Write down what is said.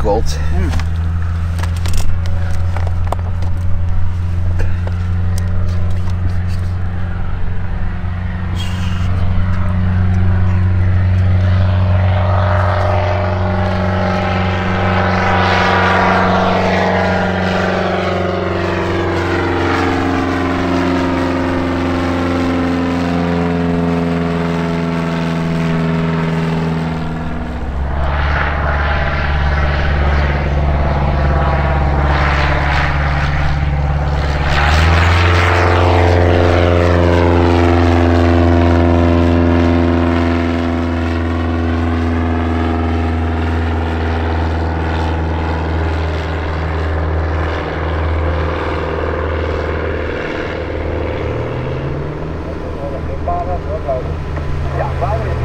difficult. Mm. intervalo.